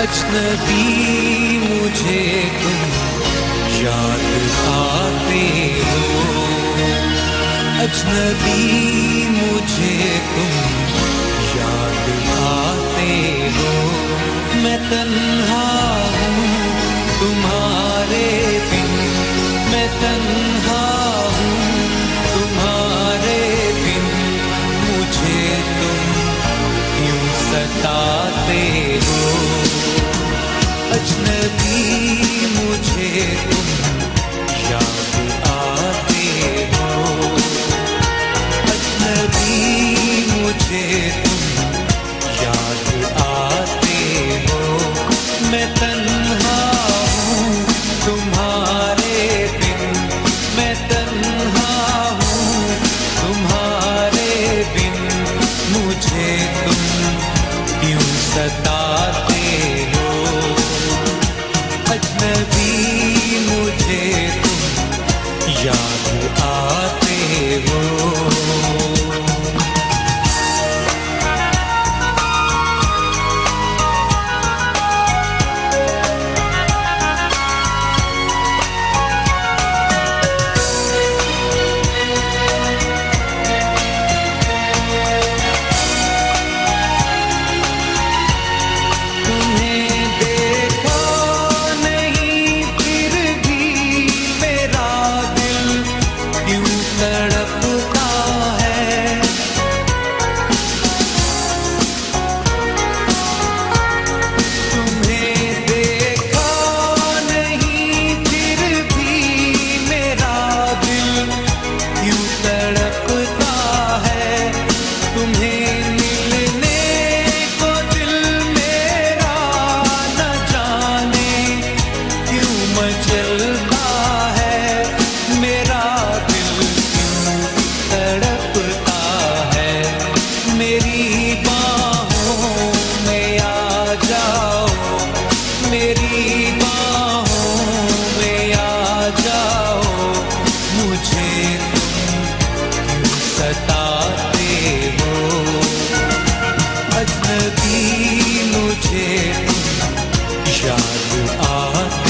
अजनबी मुझे तुम याद आते हो। अजनबी मुझे तुम याद आते हो। मैं तन्हा तुम याद आते हो। मुझे तुम याद आते हो मैं तन şarkı ah